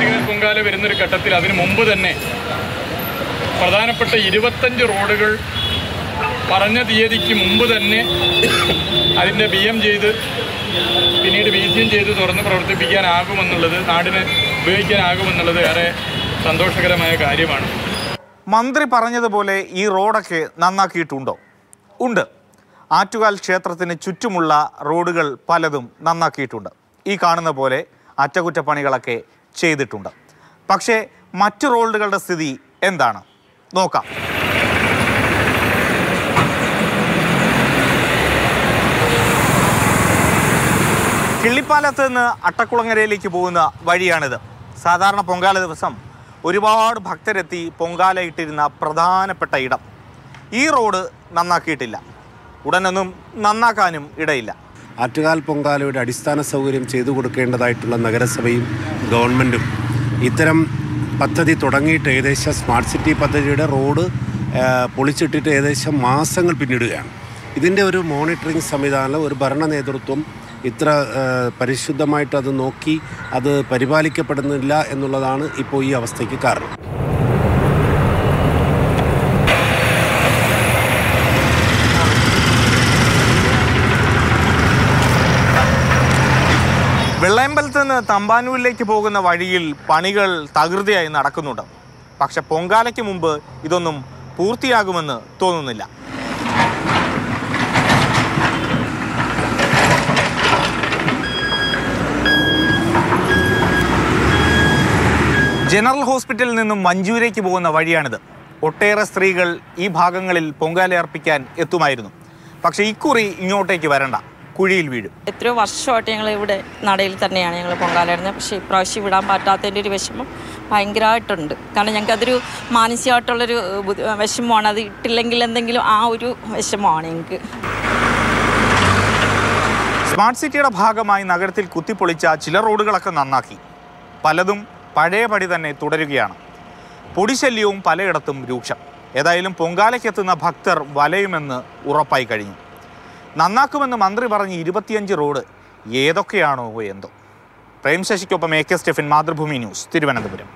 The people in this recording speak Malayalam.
ആറ്റുകാൽ പൊങ്കാല വരുന്നൊരു ഘട്ടത്തിൽ അതിനു മുമ്പ് തന്നെ പ്രധാനപ്പെട്ട ഇരുപത്തഞ്ച് റോഡുകൾ പറഞ്ഞ തീയതിക്ക് മുമ്പ് തന്നെ അതിന്റെ ബി എം ചെയ്ത് പിന്നീട് ബി സി എം ചെയ്ത് തുറന്ന് പ്രവർത്തിപ്പിക്കാനാകുമെന്നുള്ളത് നാടിന് ഉപയോഗിക്കാനാകുമെന്നുള്ളത് ഏറെ സന്തോഷകരമായ കാര്യമാണ്. മന്ത്രി പറഞ്ഞതുപോലെ ഈ റോഡൊക്കെ നന്നാക്കിയിട്ടുണ്ടോ? ഉണ്ട്. ആറ്റുകാൽ ക്ഷേത്രത്തിന് ചുറ്റുമുള്ള റോഡുകൾ പലതും നന്നാക്കിയിട്ടുണ്ട്. ഈ കാണുന്ന പോലെ അറ്റകുറ്റപ്പണികളൊക്കെ ചെയ്തിട്ടുണ്ട്. പക്ഷേ മറ്റ് റോഡുകളുടെ സ്ഥിതി എന്താണ്? നോക്കാം. കിള്ളിപ്പാലത്ത് നിന്ന് അട്ടക്കുളങ്ങരയിലേക്ക് പോകുന്ന വഴിയാണിത്. സാധാരണ പൊങ്കാല ദിവസം ഒരുപാട് ഭക്തരെത്തി പൊങ്കാല ഇട്ടിരുന്ന പ്രധാനപ്പെട്ട ഇടം. ഈ റോഡ് നന്നാക്കിയിട്ടില്ല. ഉടനൊന്നും നന്നാക്കാനും ഇടയില്ല. ആറ്റുകാൽ പൊങ്കാലയുടെ അടിസ്ഥാന സൗകര്യം ചെയ്തു കൊടുക്കേണ്ടതായിട്ടുള്ള നഗരസഭയും ഗവൺമെന്റും ഇത്തരം പദ്ധതി തുടങ്ങിയിട്ട് ഏകദേശം സ്മാർട്ട് സിറ്റി പദ്ധതിയുടെ റോഡ് പൊളിച്ചിട്ടിട്ട് ഏകദേശം മാസങ്ങൾ പിന്നിടുകയാണ്. ഇതിന്റെ ഒരു മോണിറ്ററിംഗ് സംവിധാനം ഒരു ഭരണ നേതൃത്വം ഇത്ര പരിശുദ്ധമായിട്ട് അത് നോക്കി അത് പരിപാലിക്കപ്പെടുന്നില്ല എന്നുള്ളതാണ് ഇപ്പോൾ ഈ അവസ്ഥയ്ക്ക് കാരണം. വെള്ളയമ്പലത്ത് നിന്ന് തമ്പാനൂരിലേക്ക് പോകുന്ന വഴിയിൽ പണികൾ തകൃതിയായി നടക്കുന്നുണ്ട്. പക്ഷെ പൊങ്കാലയ്ക്ക് മുമ്പ് ഇതൊന്നും പൂർത്തിയാകുമെന്ന് തോന്നുന്നില്ല. ജനറൽ ഹോസ്പിറ്റലിൽ നിന്നും മഞ്ചൂരേക്ക് പോകുന്ന വഴിയാണിത്. ഒട്ടേറെ സ്ത്രീകൾ ഈ ഭാഗങ്ങളിൽ പൊങ്കാല അർപ്പിക്കാൻ എത്തുമായിരുന്നു. പക്ഷേ ഇക്കുറി ഇങ്ങോട്ടേക്ക് വരണ്ട. കുഴിയിൽ വീഴും. എത്രയോ വർഷമായിട്ട് ഞങ്ങൾ ഇവിടെ നടയിൽ തന്നെയാണ് ഞങ്ങൾ പൊങ്കാലായിരുന്നത് പക്ഷേ ഇപ്രാവശ്യം വിടാൻ പറ്റാത്തതിന്റെ ഒരു വിഷമം ഭയങ്കരമായിട്ടുണ്ട്. കാരണം ഞങ്ങൾക്ക് അതൊരു മാനസികമായിട്ടുള്ളൊരു വിഷമമാണ്. അത് ഇട്ടില്ലെങ്കിൽ എന്തെങ്കിലും ആ ഒരു വിഷമമാണ് ഞങ്ങൾക്ക്. സ്മാർട്ട് സിറ്റിയുടെ ഭാഗമായി നഗരത്തിൽ കുത്തിപ്പൊളിച്ച ചില റോഡുകളൊക്കെ നന്നാക്കി. പലതും പഴയപടി തന്നെ തുടരുകയാണ്. പൊടിശല്യവും പലയിടത്തും രൂക്ഷം. ഏതായാലും പൊങ്കാലയ്ക്കെത്തുന്ന ഭക്തർ വലയുമെന്ന് ഉറപ്പായി കഴിഞ്ഞു. നന്നാക്കുമെന്ന് മന്ത്രി പറഞ്ഞ് ഇരുപത്തിയഞ്ച് റോഡ് ഏതൊക്കെയാണോ എന്തോ. Prem ശശിക്കൊപ്പം A K Stephin Mathrubhumi news Thiruvananthapuram.